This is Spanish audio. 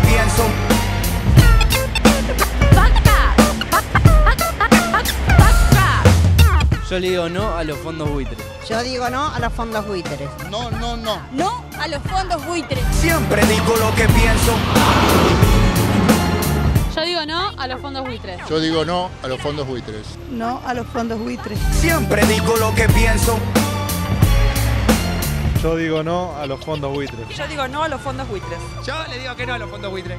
pienso. Yo le digo no a los fondos buitres. Yo digo no a los fondos buitres. No, no, no. No a los fondos buitres. Siempre digo lo que pienso. Yo digo no a los fondos buitres. Yo digo no a los fondos buitres. No a los fondos buitres. Siempre digo lo que pienso. Yo digo no a los fondos buitres. Yo digo no a los fondos buitres. Yo le digo que no a los fondos buitres.